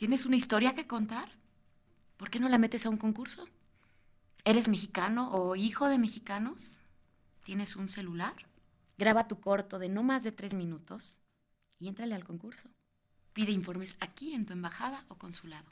¿Tienes una historia que contar? ¿Por qué no la metes a un concurso? ¿Eres mexicano o hijo de mexicanos? ¿Tienes un celular? Graba tu corto de no más de tres minutos y éntrale al concurso. Pide informes aquí en tu embajada o consulado.